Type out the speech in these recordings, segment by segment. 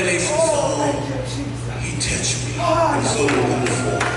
Oh, thank you, Jesus. He touched me. Oh, so wonderful.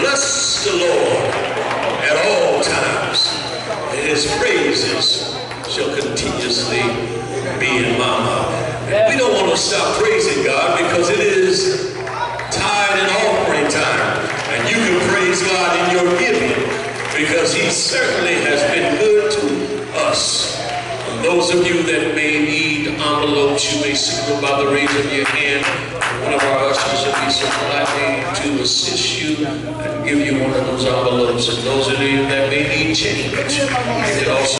Bless the Lord at all times. And his praises shall continuously be in my mouth. We don't want to stop praising God because it is tithe and offering time. And you can praise God in your giving because he certainly has been good to us. And those of you that may need envelopes, you may signal by the raise of your hand. One of our ushers will be so glad to assist you and give you one of those envelopes. And those of you that may need change, you can also